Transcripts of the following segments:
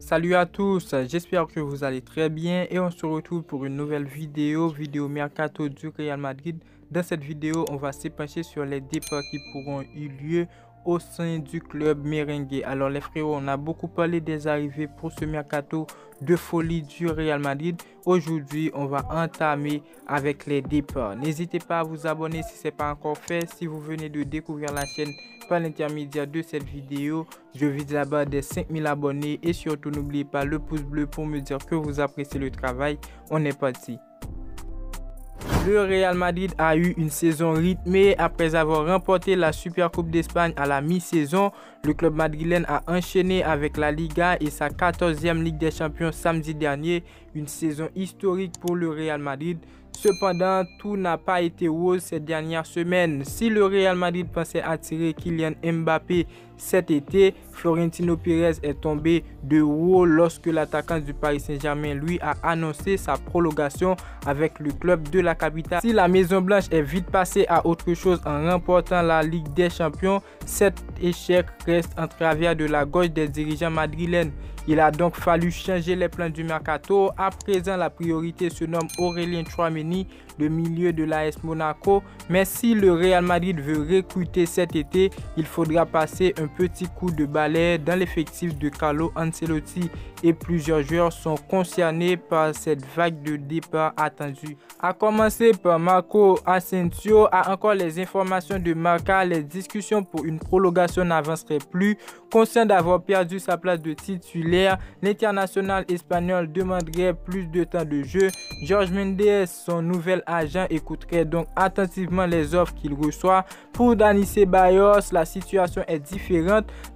Salut à tous, j'espère que vous allez très bien et on se retrouve pour une nouvelle vidéo, vidéo Mercato du Real Madrid. Dans cette vidéo, on va s'épancher sur les départs qui pourront eu lieu au sein du club merengue. Alors les frérots, on a beaucoup parlé des arrivées pour ce mercato de folie du Real Madrid. Aujourd'hui, on va entamer avec les départs. N'hésitez pas à vous abonner si ce n'est pas encore fait. Si vous venez de découvrir la chaîne par l'intermédiaire de cette vidéo, je vise là-bas des 5000 abonnés et surtout n'oubliez pas le pouce bleu pour me dire que vous appréciez le travail. On est parti. Le Real Madrid a eu une saison rythmée après avoir remporté la Super Coupe d'Espagne à la mi-saison. Le club madrilène a enchaîné avec la Liga et sa 14e Ligue des Champions samedi dernier. Une saison historique pour le Real Madrid. Cependant, tout n'a pas été rose ces dernières semaines. Si le Real Madrid pensait attirer Kylian Mbappé cet été, Florentino Pérez est tombé de haut lorsque l'attaquant du Paris Saint-Germain lui a annoncé sa prolongation avec le club de la capitale. Si la Maison Blanche est vite passée à autre chose en remportant la Ligue des Champions, cet échec reste en travers de la gauche des dirigeants madrilènes. Il a donc fallu changer les plans du mercato. À présent, la priorité se nomme Aurélien Chouameni, le milieu de l'AS Monaco. Mais si le Real Madrid veut recruter cet été, il faudra passer un petit coup de balai dans l'effectif de Carlo Ancelotti et plusieurs joueurs sont concernés par cette vague de départ attendue. A commencer par Marco Asensio, a encore les informations de Marca, les discussions pour une prolongation n'avanceraient plus. Conscient d'avoir perdu sa place de titulaire, l'international espagnol demanderait plus de temps de jeu. George Mendes, son nouvel agent, écouterait donc attentivement les offres qu'il reçoit. Pour Dani Ceballos, la situation est différente.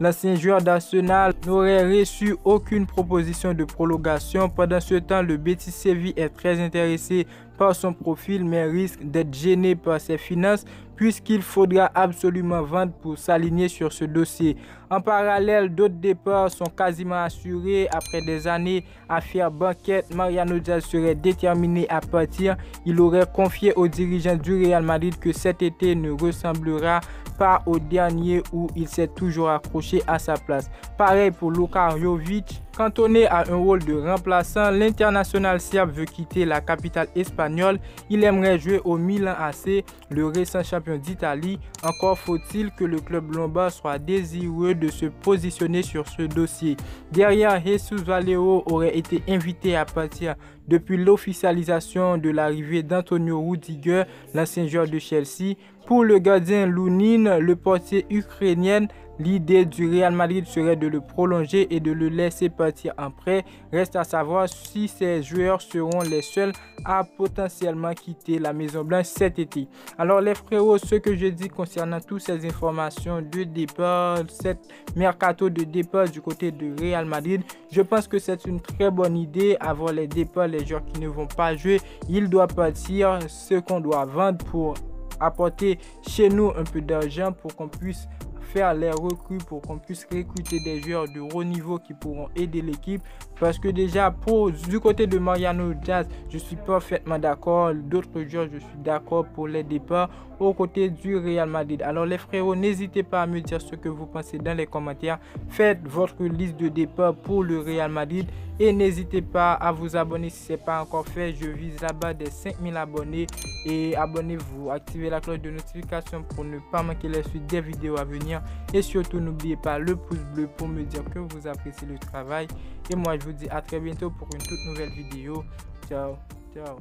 L'ancien joueur d'Arsenal n'aurait reçu aucune proposition de prolongation. Pendant ce temps, le Betis Séville est très intéressé par son profil mais risque d'être gêné par ses finances puisqu'il faudra absolument vendre pour s'aligner sur ce dossier. En parallèle, d'autres départs sont quasiment assurés. Après des années à faire banquette, Mariano Diaz serait déterminé à partir. Il aurait confié aux dirigeants du Real Madrid que cet été ne ressemblera pas au dernier où il s'est toujours accroché à sa place. Pareil pour Luka Jovic. Cantonné à un rôle de remplaçant, l'international serbe veut quitter la capitale espagnole. Il aimerait jouer au Milan AC, le récent champion d'Italie. Encore faut-il que le club lombard soit désireux de se positionner sur ce dossier. Derrière, Jesus Valero aurait été invité à partir depuis l'officialisation de l'arrivée d'Antonio Rudiger, l'ancien joueur de Chelsea. Pour le gardien Lounine, le portier ukrainien L'idée du Real Madrid serait de le prolonger et de le laisser partir en prêt. Reste à savoir si ces joueurs seront les seuls à potentiellement quitter la Maison Blanche cet été. Alors les frérots, ce que je dis concernant toutes ces informations de départ, cette mercato de départ du côté de Real Madrid, je pense que c'est une très bonne idée. Avoir les départs, les joueurs qui ne vont pas jouer, il doit partir ce qu'on doit vendre pour apporter chez nous un peu d'argent pour qu'on puisse faire les recrues pour qu'on puisse recruter des joueurs de haut niveau qui pourront aider l'équipe. Parce que déjà, pour, du côté de Mariano Jazz, je suis parfaitement d'accord. D'autres joueurs, je suis d'accord pour les départs aux côtés du Real Madrid. Alors les frérots, n'hésitez pas à me dire ce que vous pensez dans les commentaires. Faites votre liste de départ pour le Real Madrid. Et n'hésitez pas à vous abonner si ce n'est pas encore fait. Je vise là-bas des 5000 abonnés. Et abonnez-vous, activez la cloche de notification pour ne pas manquer la suite des vidéos à venir. Et surtout, n'oubliez pas le pouce bleu pour me dire que vous appréciez le travail. Et moi, je vous dis à très bientôt pour une toute nouvelle vidéo. Ciao, ciao.